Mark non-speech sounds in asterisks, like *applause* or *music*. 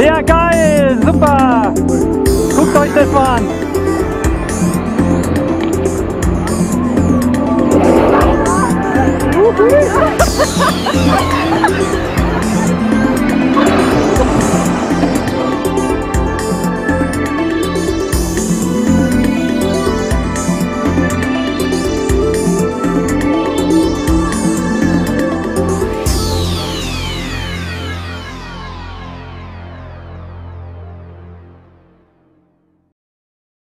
Geil, super. Guckt euch das mal an. *laughs*